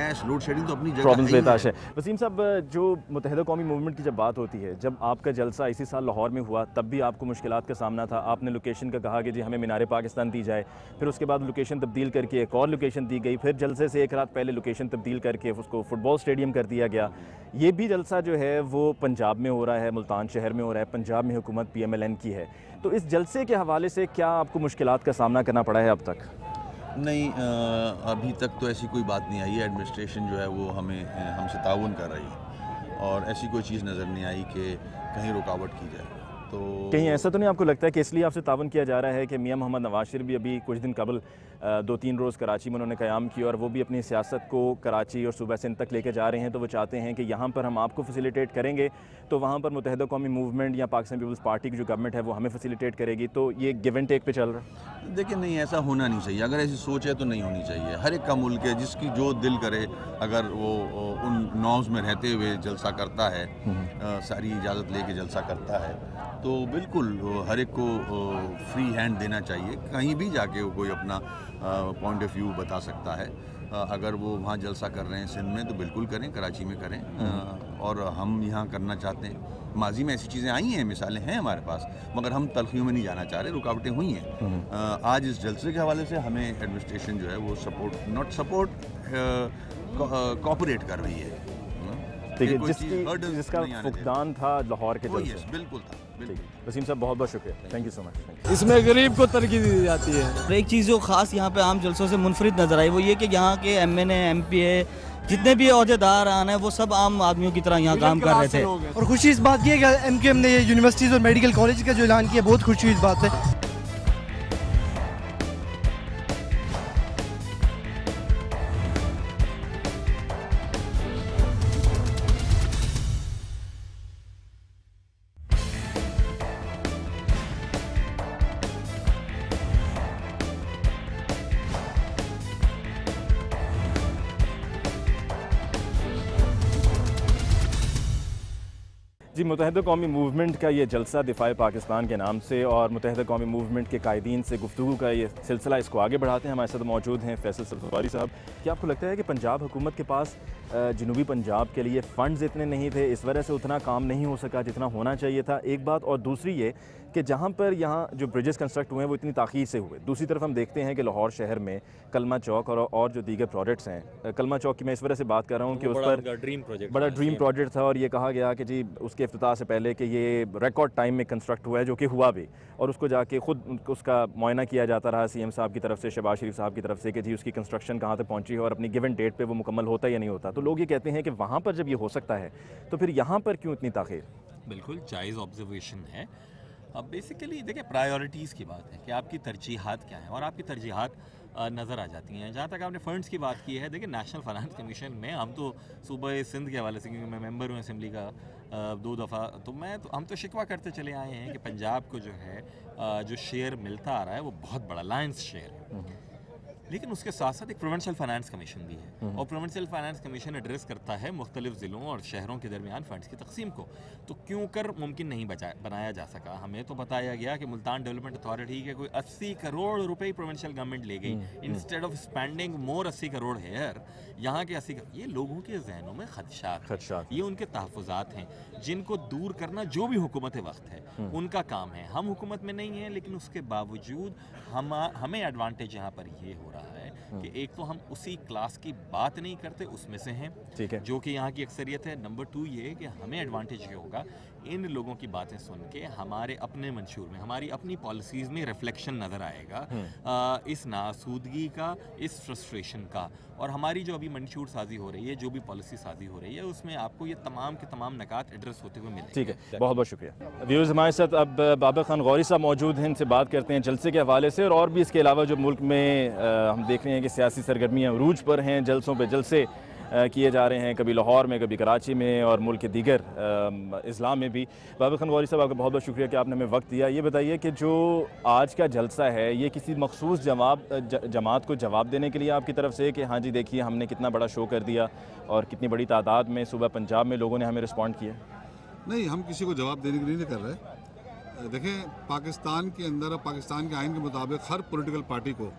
Gas load shedding तो अपनी जगह प्रॉब्लम्स बेताश है। वसीम साहब जो मुतहदा कौमी मूवमेंट की जब बात होती है जब आपका जलसा इसी साल लाहौर में हुआ तब भी आपको मुश्किल का सामना था। आपने लोकेशन का कहा कि जी हमें मीनार पाकिस्तान दी जाए फिर उसके बाद लोकेशन तब्दील करके एक और लोकेशन दी गई फिर जलसे से एक रात पहले लोकेशन तब्दील करके उसको फुटबॉल स्टेडियम कर दिया गया। ये भी जलसा जो है वो पंजाब में हो रहा है मुल्तान शहर में हो रहा है पंजाब में हुकूमत पी एम एल एन की है। तो इस जलसे के हवाले से क्या आपको मुश्किल का सामना करना पड़ा है अब तक? नहीं अभी तक तो ऐसी कोई बात नहीं आई है। एडमिनिस्ट्रेशन जो है वो हमें हमसे ताउन कर रही है। और ऐसी कोई चीज़ नज़र नहीं आई कि कहीं रुकावट की जाए। तो कहीं ऐसा तो नहीं आपको लगता है कि इसलिए आपसे ताउन किया जा रहा है कि मियाँ मोहम्मद नवाज़ शरीफ भी अभी कुछ दिन कबल दो तीन रोज़ कराची में उन्होंने क़्याम किया और वो भी अपनी सियासत को कराची और सूबा सिंध तक लेके जा रहे हैं तो वो चाहते हैं कि यहाँ पर हम आपको फैसिलिटेट करेंगे तो वहाँ पर मुतहद कौमी मूवमेंट या पाकिस्तान पीपल्स पार्टी की जो गवर्नमेंट है वो हमें फैसिलिटेट करेगी तो ये गिव एंड टेक पे चल रहा है। देखिए नहीं ऐसा होना नहीं चाहिए। अगर ऐसी सोच है तो नहीं होनी चाहिए। हर एक का मुल्क है जिसकी जो दिल करे अगर वो उन नॉर्म्स में रहते हुए जलसा करता है अ, सारी इजाज़त लेके जलसा करता है तो बिल्कुल हर एक को फ्री हैंड देना चाहिए। कहीं भी जाके वो कोई अपना पॉइंट ऑफ़ व्यू बता सकता है। अगर वो वहाँ जलसा कर रहे हैं सिंध में तो बिल्कुल करें कराची में करें। अ, और हम यहाँ करना चाहते हैं। माजी में ऐसी चीज़ें आई हैं मिसालें हैं हमारे पास मगर हम तलखियों में नहीं जाना चाह रहे रुकावटें हुई हैं। आज इस जलसे के हवाले से हमें एडमिनिस्ट्रेशन जो है वो सपोर्ट नॉट सपोर्ट कॉपरेट कर रही है। हम्म। देखिए जिसकी जिसका। फुकदान था लाहौर के जलसे। बिल्कुल था। ठीक वसीम साहब बहुत बहुत शुक्रिया। थैंक यू सो मच इसमें गरीब को तरक्की दी जाती है। और एक चीज़ जो खास यहाँ पे आम जलसों से मुनफरद नज़र आई वो ये कि यहाँ के M N M P A जितने भी अहदेदार आन हैं वो सब आम आदमियों की तरह यहाँ काम कर रहे थे। और खुशी इस बात की है कि एम के एम ने ये यूनिवर्सिटीज़ और मेडिकल कॉलेज का जो ऐलान किया बहुत खुशी इस बात है जी मुतहद कौमी मूवमेंट का ये जलसा दिफाए पाकिस्तान के नाम से और मुतहद कौमी मूवमेंट के कायदीन से गुफ्तु का ये सिलसिला इसको आगे बढ़ाते हैं। हमारे साथ मौजूद हैं फैसल सफारी साहब। क्या आपको लगता है कि पंजाब हुकूमत के पास जनूबी पंजाब के लिए फ़ंड्स इतने नहीं थे? इस वजह से उतना काम नहीं हो सका जितना होना चाहिए था। एक बात और दूसरी ये कि जहाँ पर यहाँ जो ब्रिजेस कंस्ट्रक्ट हुए हैं वो इतनी ताख़ीर से हुए। दूसरी तरफ़ हम देखते हैं कि लाहौर शहर में कलमा चौक और और जो दीगर प्रोजेक्ट्स हैं कलमा चौक की मैं इस वजह से बात कर रहा हूँ कि उस पर ड्रीम प्रोजेक्ट बड़ा ड्रीम प्रोजेक्ट था और ये कहा गया कि जी उसके अफ्ताह से पहले कि ये रिकॉर्ड टाइम में कंस्ट्रक्ट हुआ है जो कि हुआ भी। और उसको जाके खुद उसका मुआयना किया जाता रहा सीएम साहब की तरफ़ से शहबाज शरीफ साहब की तरफ़ से कि जी उसकी कंस्ट्रक्शन कहाँ तक पहुँची है और अपनी गिवन डेट पर वो मुकम्मल होता या नहीं होता। तो लोग ये कहते हैं कि वहाँ पर जब ये हो सकता है तो फिर यहाँ पर क्यों इतनी ताख़ीर? बिल्कुल जायज़ ऑब्जर्वेशन है। अब बेसिकली देखिए प्रायोरिटीज़ की बात है कि आपकी तरजीहत क्या है और आपकी तरजीहत नज़र आ जाती हैं। जहाँ तक आपने फ़ंड्स की बात की है, देखिए नेशनल फाइनेंस कमीशन में हम तो सूबह सिंध के हवाले से, क्योंकि मैं मेंबर हूँ असम्बली का दो दफ़ा तो मैं तो हम तो शिकवा करते चले आए हैं कि पंजाब को जो है जो शेयर मिलता आ रहा है, वो बहुत बड़ा लायंस शेयर है। लेकिन उसके साथ साथ एक प्रोविंशियल फाइनेंस कमीशन भी है। और प्रोविंशियल फाइनेंस कमीशन एड्रेस करता है मुख्तलिफ़ ज़िलों और शहरों के दरमियान फंड्स की तकसीम को। तो क्यों कर मुमकिन नहीं बचा बनाया जा सका? हमें तो बताया गया कि मुल्तान डेवलपमेंट अथॉरिटी के कोई 80 करोड़ रुपए प्रोविंशियल गवर्नमेंट ले गई। Instead of spending more 80 crore here यहाँ के अस्सी ये लोगों के जहनों में खदशात हैं। खदशात। ये उनके तहफ़ात हैं जिनको दूर करना जो भी हुकूमत वक्त है उनका काम है। हम हुकूमत में नहीं है लेकिन उसके बावजूद हम हमें एडवांटेज यहाँ पर ये हो रहा कि एक तो हम उसी क्लास की बात नहीं करते उसमें से हैं ठीक है। जो कि यहाँ की अक्सरियत है। नंबर टू ये कि हमें एडवांटेज ये होगा इन लोगों की बातें सुन के हमारे अपने मंशूर में हमारी अपनी पॉलिसीज़ में रिफ्लेक्शन नज़र आएगा आ, इस नासूदगी का इस फ्रस्ट्रेशन का। और हमारी जो अभी मंशूर साजी हो रही है जो भी पॉलिसी साजी हो रही है उसमें आपको ये तमाम के तमाम नकात एड्रेस होते हुए मिलेंगे। ठीक है बहुत बहुत शुक्रिया। व्यूज़ हमारे साथ अब बाबा खान गौरी साहब मौजूद हैं इनसे बात करते हैं जलसे के हवाले से और और भी इसके अलावा जो मुल्क में हम देख रहे हैं कि सियासी सरगर्मियाँ अरूज पर हैं जलसों पर जलसे। किए जा रहे हैं, कभी लाहौर में, कभी कराची में और मुल्क के दीगर इस्लाम में भी। बाबर खान गौरी साहब, आपका बहुत बहुत शुक्रिया कि आपने हमें वक्त दिया। ये बताइए कि जो आज का जलसा है, ये किसी मखसूस जवाब जमात को जवाब देने के लिए आपकी तरफ़ से कि हाँ जी, देखिए, हमने कितना बड़ा शो कर दिया और कितनी बड़ी तादाद में सुबह पंजाब में लोगों ने हमें रिस्पॉन्ड किया? नहीं, हम किसी को जवाब देने के लिए नहीं कर रहे। देखें, पाकिस्तान के अंदर पाकिस्तान के आइन के मुताबिक हर पॉलिटिकल पार्टी को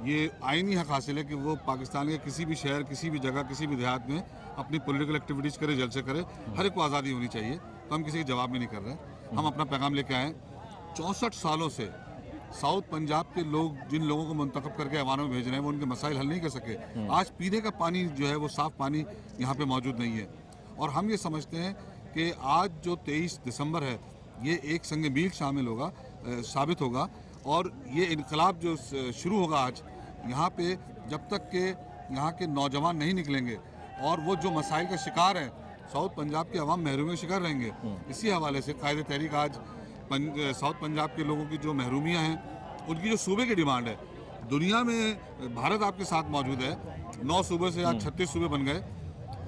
ये आईनी हक हासिल है कि वो पाकिस्तान के किसी भी शहर, किसी भी जगह, किसी भी देहात में अपनी पॉलिटिकल एक्टिविटीज़ करे, जल से करे। हर एक को आज़ादी होनी चाहिए। तो हम किसी के जवाब में नहीं कर रहे हम अपना पैगाम लेके आए चौंसठ सालों से साउथ पंजाब के लोग, जिन लोगों को मंतखब करके अवानों में भेज रहे हैं, वो उनके मसाइल हल नहीं कर सके। आज पीने का पानी जो है, वो साफ़ पानी यहाँ पे मौजूद नहीं है। और हम ये समझते हैं कि आज जो 23 दिसंबर है, ये एक संग मील शामिल होगा साबित होगा। और ये इनकलाब जो शुरू होगा आज यहाँ पे जब तक के यहाँ के नौजवान नहीं निकलेंगे और वो जो मसाइल का शिकार है साउथ पंजाब के अवाम महरूमी का शिकार रहेंगे। इसी हवाले से कायद तहरीक आज पंज, साउथ पंजाब के लोगों की जो महरूमियाँ हैं उनकी जो सूबे की डिमांड है दुनिया में भारत आपके साथ मौजूद है नौ सूबे से आज छत्तीस सूबे बन गए।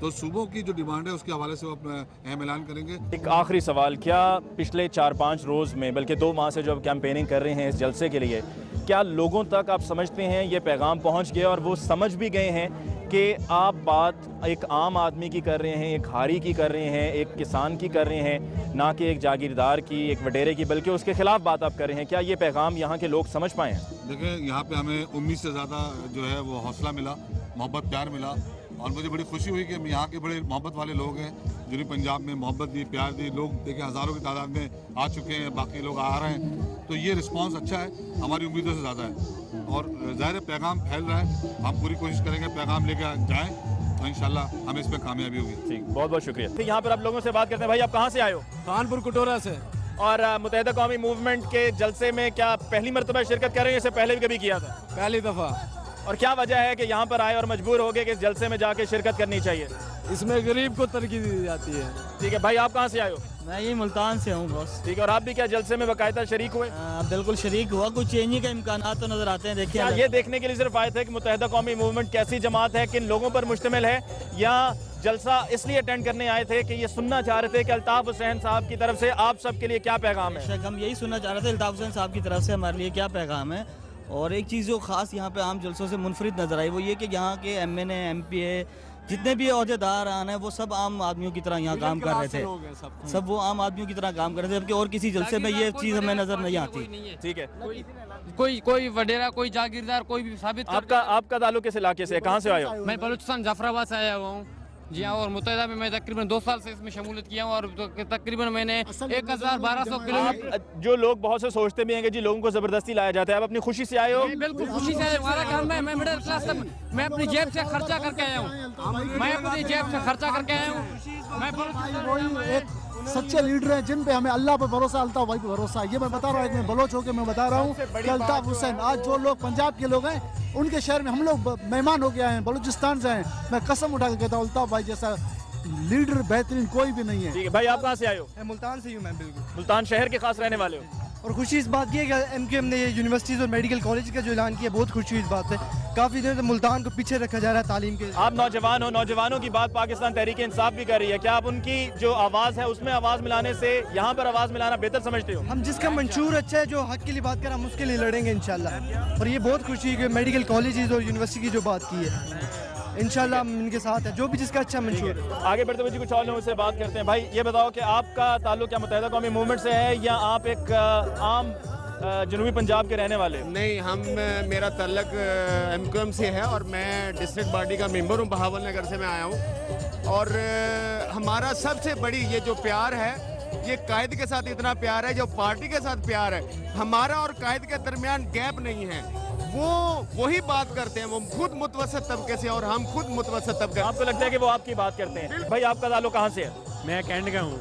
तो सूबों की जो डिमांड है उसके हवाले से वो अपना अहम ऐलान करेंगे। एक आखिरी सवाल क्या पिछले चार पाँच रोज़ में बल्कि दो माह से जो अब कैंपेनिंग कर रहे हैं इस जलसे के लिए क्या लोगों तक आप समझते हैं ये पैगाम पहुँच गया और वो समझ भी गए हैं कि आप बात एक आम आदमी की कर रहे हैं एक हारी की कर रहे हैं एक किसान की कर रहे हैं ना कि एक जागीरदार की एक वडेरे की बल्कि उसके खिलाफ बात आप कर रहे हैं। क्या ये पैगाम यहाँ के लोग समझ पाए हैं? देखिए यहाँ पे हमें उम्मीद से ज़्यादा जो है वो हौसला मिला मोहब्बत प्यार मिला। और मुझे बड़ी खुशी हुई कि हम यहाँ के बड़े मोहब्बत वाले लोग हैं जिन्हें पंजाब में मोहब्बत दी प्यार दी। लोग देखिए हज़ारों की तादाद में आ चुके हैं बाकी लोग आ रहे हैं। तो ये रिस्पांस अच्छा है हमारी उम्मीदों से ज़्यादा है। और ज़ाहिर पैगाम फैल रहा है। हम पूरी कोशिश करेंगे पैगाम लेकर जाएँ तो इंशाल्लाह हमें इसमें कामयाबी होगी। ठीक बहुत बहुत शुक्रिया। तो यहाँ पर आप लोगों से बात करते हैं भाई आप कहाँ से आए हो? कानपुर कटोरा से। और मुतहदा कौमी मूवमेंट के जलसे में क्या पहली मरतबा शिरकत कर रहे हैं इससे पहले भी कभी किया था? पहली दफ़ा। और क्या वजह है कि यहाँ पर आए और मजबूर हो गए कि इस जलसे में जाके शिरकत करनी चाहिए? इसमें गरीब को तरक्की दी जाती है। ठीक है भाई आप कहाँ से आए हो? मैं ये मुल्तान से हूँ बॉस ठीक है और आप भी क्या जलसे में बाकायदा शरीक हुए? आ, बिल्कुल शरीक हुआ। कुछ चेंजिंग का इम्कान तो नज़र आते हैं देखिए ये देखने के लिए सिर्फ़ आए थे कि मुतहदा कौमी मूवमेंट कैसी जमात है किन लोगों पर मुश्तमिल है या जलसा इसलिए अटेंड करने आए थे कि ये सुनना चाह रहे थे कि अल्ताफ हुसैन साहब की तरफ़ से आप सबके लिए क्या पैगाम है? हम यही सुनना चाह रहे थे अल्ताफ हुसैन साहब की तरफ़ से हमारे लिए क्या पैगाम है। और एक चीज़ जो ख़ास यहाँ पे आम जलसों से मुनफरद नज़र आई वो ये कि यहाँ के M N M P A जितने भी अहदेदार आन हैं वो सब आम आदमियों की तरह यहाँ काम कर रहे थे। सब सब वो आम आदमियों की तरह काम कर रहे थे जबकि और किसी जलसे में ये चीज़ हमें नज़र नहीं आती। ठीक है। कोई कोई वडेरा कोई जागीरदार कोई भी साबित आपका आपका ताल्लुक इस इलाके से कहाँ से आया हो? मैं बलूचिस्तान जाफराबाद से आया हुआ हूँ। जी हाँ और मुतहदा में मैं तकरीबन दो साल से इसमें शमूलियत किया हूँ और तो तकरीबन मैंने एक हज़ार बारह सौ किलोमीटर जो लोग बहुत से सोचते भी हैं कि जी लोगों को ज़बरदस्ती लाया जाता है आप अपनी खुशी से आए हो। बिल्कुल खुशी से हमारा काम है मैं मिडिल क्लास तक मैं अपनी जेब से खर्चा करके आया हूँ। मैं अपनी जेब से खर्चा करके आया हूँ। मैं आया हूँ। सच्चे लीडर हैं जिन पे हमें अल्लाह पे भरोसा अल्ताफ भाई पे भरोसा है। ये मैं बता रहा हूँ एक मैं बलोच होकर मैं बता रहा हूँ कि अल्ताफ हुसैन। आज जो लोग पंजाब के लोग हैं उनके शहर में हम लोग मेहमान हो गया हैं बलोचिस्तान से हैं। मैं कसम उठा के कहता हूँ अल्ताफ भाई जैसा लीडर बेहतरीन कोई भी नहीं है। ठीक है भाई आप कहाँ से आयो हो? मैं मुल्तान से ही हूँ मैं बिल्कुल। मुल्तान शहर के खास रहने वाले हो? और खुशी इस बात की है कि एम के एम ने ये यूनिवर्सिटीज़ और मेडिकल कॉलेज का जो ऐलान किया बहुत खुशी इस बात से। काफ़ी दिनों से मुल्तान को पीछे रखा जा रहा है तालीम के आप नौजवान हो नौजवानों की बात पाकिस्तान तहरीक इंसाफ भी कर रही है। क्या आप उनकी जो आवाज़ है उसमें आवाज़ मिलाने से यहाँ पर आवाज़ मिलाना बेहतर समझते हो? हम जिसका मंशूर अच्छा है जो हक के लिए बात करें हम उसके लिए लड़ेंगे इंशाल्लाह। और ये बहुत खुशी है कि मेडिकल कॉलेज और यूनिवर्सिटी की जो बात की है। इंशाल्लाह हम इनके साथ हैं। जो भी जिसका अच्छा मंशूर है। आगे बढ़ते हुए जी कुछ और लोगों से बात करते हैं। भाई ये बताओ कि आपका ताल्लुक क्या मुतहदा कौमी मूवमेंट से है या आप एक आम जनूबी पंजाब के रहने वाले नहीं हम मेरा तल्लक एम क्यू एम से है और मैं डिस्ट्रिक्ट बॉडी का मेंबर हूँ बहावल नगर से मैं आया हूँ। और हमारा सबसे बड़ी ये जो प्यार है ये कायद के साथ इतना प्यार है जो पार्टी के साथ प्यार है। हमारा और कायद के दरमियान गैप नहीं है। वो वही बात करते हैं वो खुद मुतवसत तबके से और हम खुद मुतवसत तबके आपको लगता है कि वो आपकी बात करते हैं? भाई आपका ताल्लुक कहाँ से है? मैं कैंट का हूँ।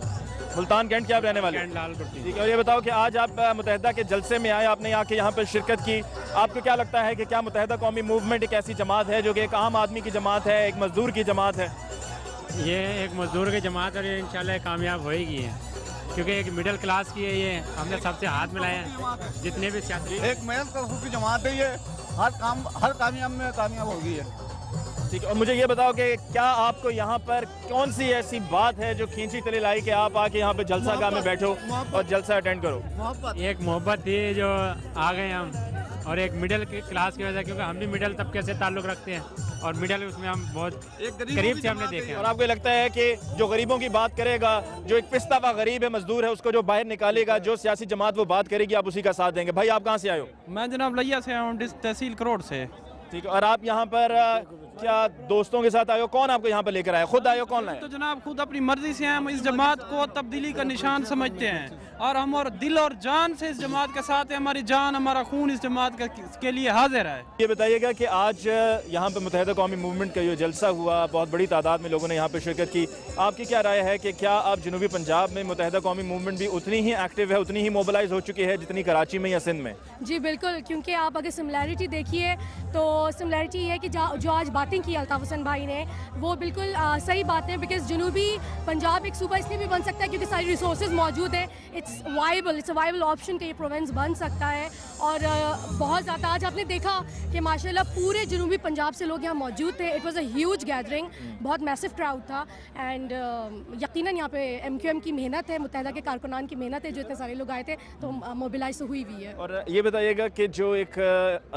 मुल्तान कैंट के आप रहने वाले हो? कैंट लाल पट्टी ठीक है और ये बताओ कि आज आप मुतहदा के जलसे में आए आपने आके यहाँ पर शिरकत की। आपको क्या लगता है कि क्या मुतहदा कौमी मूवमेंट एक ऐसी जमात है जो कि एक आम आदमी की जमात है एक मजदूर की जमात है? ये एक मजदूर की जमात और ये इंशाल्लाह कामयाब होएगी। है क्योंकि एक मिडिल क्लास की है ये। हमने सबसे हाथ मिलाए हैं जितने भी सियासी। एक मेहनत तबको की जमात है ये। हर काम हर कामयाब में कामयाब होगी है ठीक है और मुझे ये बताओ कि क्या आपको यहाँ पर कौन सी ऐसी बात है जो खींची तले लाई कि आप आके यहाँ पे जलसा गाह में बैठो और जलसा अटेंड करो? एक मोहब्बत थी जो आ गए हम। और एक मिडिल क्लास की वजह क्योंकि हम भी मिडिल तबके से ताल्लुक़ रखते हैं। और मिडिल उसमें हम बहुत एक गरीब से हमने देखे और आपको लगता है कि जो गरीबों की बात करेगा जो एक पिस्ता हुआ गरीब है मजदूर है उसको जो बाहर निकालेगा जो सियासी जमात वो बात करेगी आप उसी का साथ देंगे। भाई आप कहाँ से आयो हो? मैं जनाब लैया से आया हूँ तहसील करोड़ से। ठीक है। और आप यहाँ पर क्या दोस्तों के साथ आए हो कौन आपको यहाँ पर लेकर आया? खुद आयो कौन लाए तो जनाब खुद अपनी मर्ज़ी से हम इस जमात को तब्दीली का निशान समझते हैं। और हम और दिल और जान से इस जमात के साथ हैं। हमारी जान हमारा खून इस जमात के लिए हाजिर है। ये बताइएगा कि आज यहाँ पे मुतहदा कौमी मूवमेंट का ये जलसा हुआ। बहुत बड़ी तादाद में लोगों ने यहाँ पे शिरकत की। आपकी क्या राय है कि क्या आप जनूबी पंजाब में मुतहदा कौमी मूवमेंट भी उतनी ही एक्टिव है उतनी ही मोबिलाइज हो चुकी है जितनी कराची में या सिंध में? जी बिल्कुल। क्योंकि आप अगर सिमिलैरिटी देखिए तो सिमिलैरिटी ये है कि जा- आज बातें की अल्ताफ़ हुसैन भाई ने वो बिल्कुल आ, सही बात है बिकॉज़ जनूबी पंजाब एक सूबा इसलिए भी बन सकता है क्योंकि सारी रिसोर्स मौजूद है। It's viable it's viable option का ये प्रोवेंस बन सकता है। और आ, बहुत ज़्यादा आज आपने देखा कि माशाल्लाह पूरे जनूबी पंजाब से लोग यहाँ मौजूद थे। It was a huge gathering बहुत मैसिव क्राउड था। एंड यकीन यहाँ पे एम क्यू एम की मेहनत है मुतहदा के कारकुनान की मेहनत है जो इतने सारे लोग आए थे तो मोबिलाइज तो हुई हुई है। और ये बताइएगा कि जो एक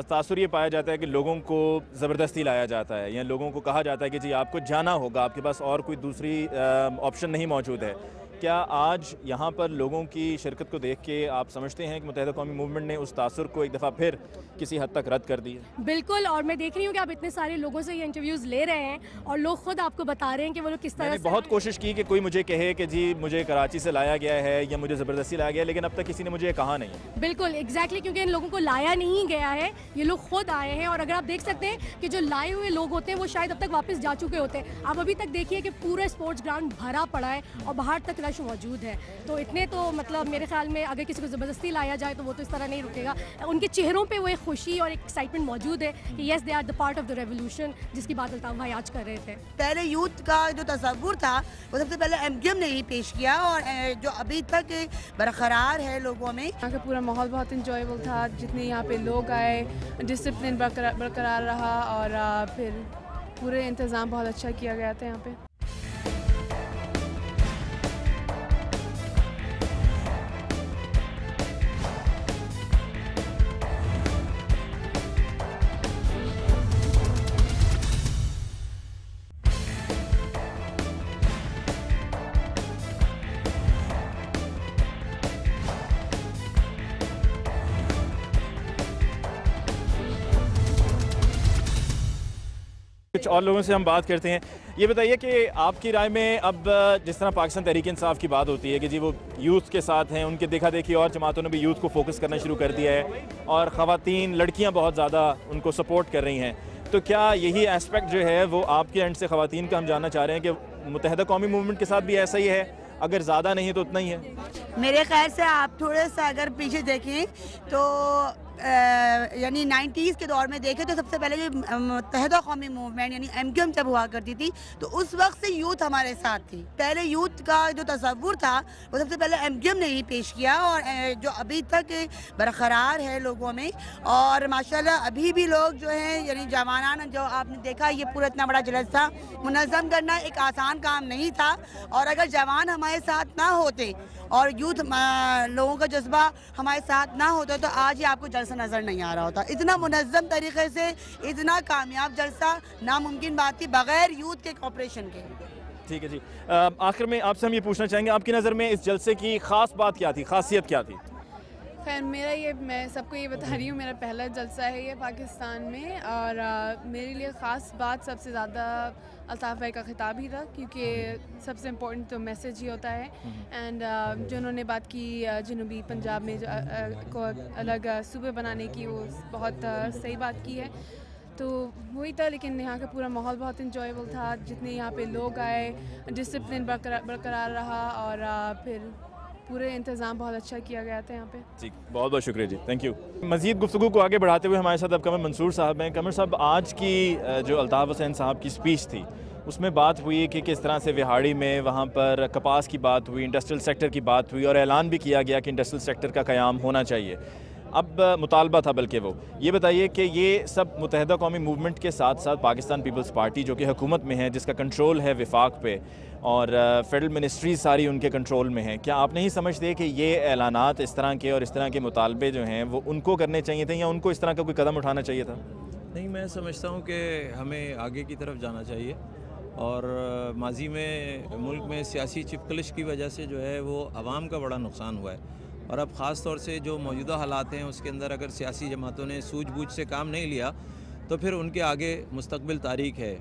तासुर ये पाया जाता है कि लोगों को ज़बरदस्ती लाया जाता है या लोगों को कहा जाता है कि जी, आपको जाना होगा, आपके पास और कोई दूसरी ऑप्शन नहीं मौजूद है। क्या आज यहाँ पर लोगों की शिरकत को देख के आप समझते हैं कि मुतहदा कौमी मूवमेंट ने उस तासुर को एक दफ़ा फिर किसी हद तक रद्द कर दिया? बिल्कुल और मैं देख रही हूँ कि आप इतने सारे लोगों से ये इंटरव्यूज़ ले रहे हैं और लोग खुद आपको बता रहे हैं कि वो लोग किस तरह से बहुत कोशिश की कि कोई मुझे कहे कि जी मुझे कराची से लाया गया है या मुझे ज़बरदस्ती लाया गया लेकिन अब तक किसी ने मुझे कहा नहीं। बिल्कुल एग्जैक्टली क्योंकि इन लोगों को लाया नहीं गया है ये लोग खुद आए हैं और अगर आप देख सकते हैं कि जो लाए हुए लोग होते हैं वो शायद अब तक वापस जा चुके होते हैं। आप अभी तक देखिए कि पूरा स्पोर्ट्स ग्राउंड भरा पड़ा है और बाहर तक रश मौजूद है। तो इतने तो मतलब मेरे ख्याल में अगर किसी को ज़बरदस्ती लाया जाए तो वो तो इस तरह नहीं रुकेगा। उनके चेहरों पे वो एक खुशी और एक एक्साइटमेंट मौजूद है कि yes they are the part of the revolution जिसकी बात अल्ताफ़ भाई आज कर रहे थे। पहले यूथ का जो तस्वुर था वो सबसे पहले एम ने ही पेश किया और जो अभी तक बरकरार है लोगों में। यहाँ का पूरा माहौल बहुत इंजॉयबल था। जितने यहाँ पे लोग आए डिसिप्लिन बरकरार बरकरार रहा और फिर पूरे इंतज़ाम बहुत अच्छा किया गया था यहाँ पे। कुछ और लोगों से हम बात करते हैं। ये बताइए कि आपकी राय में अब जिस तरह पाकिस्तान तहरीक इंसाफ की बात होती है कि जी वो यूथ के साथ हैं, उनके देखा देखी और जमातों ने भी यूथ को फोकस करना शुरू कर दिया है और ख़वातीन लड़कियाँ बहुत ज़्यादा उनको सपोर्ट कर रही हैं। तो क्या यही एस्पेक्ट जो है वो आपके एंड से ख़वातीन का हम जानना चाह रहे हैं कि मुतहदा कौमी मूवमेंट के साथ भी ऐसा ही है? अगर ज़्यादा नहीं है तो उतना ही है। मेरे ख्याल से आप थोड़े सा अगर पीछे देखें तो यानी 90s के दौर में देखें तो सबसे पहले जो मुतहदा कौमी मूवमेंट यानी एम क्यू एम जब हुआ करती थी तो उस वक्त से यूथ हमारे साथ थी। पहले यूथ का जो तस्वुर था, वो सबसे पहले एम क्यू एम ने ही पेश किया और जो अभी तक बरकरार है लोगों में और माशाल्लाह अभी भी लोग जो हैं, यानी जवाना जो आपने देखा, ये पूरा इतना बड़ा जलसा मुनज़म करना एक आसान काम नहीं था और अगर जवान हमारे साथ ना होते और यूथ लोगों का जज्बा हमारे साथ ना होता तो आज ही आपको जलसा नज़र नहीं आ रहा होता। इतना मुनज़म तरीके से, इतना कामयाब, जलसा, नामुमकिन बात थी, बगैर यूथ के कॉपरेशन के। ठीक है जी। आखिर में आपसे हम ये पूछना चाहेंगे, आपकी नज़र में इस जलसे की ख़ास बात क्या थी, खासियत क्या थी? खैर मेरा ये मैं सबको ये बता रही हूँ मेरा पहला जलसा है ये पाकिस्तान में और आ, मेरे लिए ख़ास बात सबसे ज़्यादा अल्ताफ़ भाई का खिताब ही था क्योंकि सबसे इम्पोर्टेंट तो मैसेज ही होता है एंड जो उन्होंने बात की जनूबी पंजाब में जो, आ, आ, को अलग सूबे बनाने की वो बहुत सही बात की है। तो वही था लेकिन यहाँ का पूरा माहौल बहुत इंजॉयबल था। जितने यहाँ पे लोग आए डिसिप्लिन बरकरार रहा और फिर पूरे इंतज़ाम बहुत अच्छा किया गया था यहाँ पे। ठीक बहुत बहुत शुक्रिया जी थैंक यू मजीद गुफ्तु को आगे बढ़ाते हुए हमारे साथ अब कमर मंसूर साहब हैं। कमर साहब, आज की जो अल्ताफ़ हुसैन साहब की स्पीच थी, उसमें बात हुई कि किस तरह से विहाड़ी में वहाँ पर कपास की बात हुई इंडस्ट्रियल सेक्टर की बात हुई और ऐलान भी किया गया कि इंडस्ट्रियल सेक्टर का क्याम होना चाहिए। अब मुतालबा था बल्कि वो। ये बताइए कि ये सब मुतहदा कौमी मूवमेंट के साथ साथ पाकिस्तान पीपल्स पार्टी जो कि हुकूमत में है, जिसका कंट्रोल है विफाक पे, और फेडरल मिनिस्ट्री सारी उनके कंट्रोल में है, क्या आप नहीं समझते कि ये ऐलानात इस तरह के और इस तरह के मुतालबे जो हैं, वो उनको करने चाहिए थे या उनको इस तरह का कोई कदम उठाना चाहिए था? नहीं, मैं समझता हूँ कि हमें आगे की तरफ़ जाना चाहिए, और, माजी में, मुल्क में सियासी चिपकलिश की वजह से जो है वो आवाम का बड़ा नुकसान हुआ है। और अब ख़ास तौर से जो मौजूदा हालात हैं, उसके अंदर अगर सियासी जमातों ने सूझबूझ से काम नहीं लिया तो फिर उनके आगे मुस्तबिल तारीख है।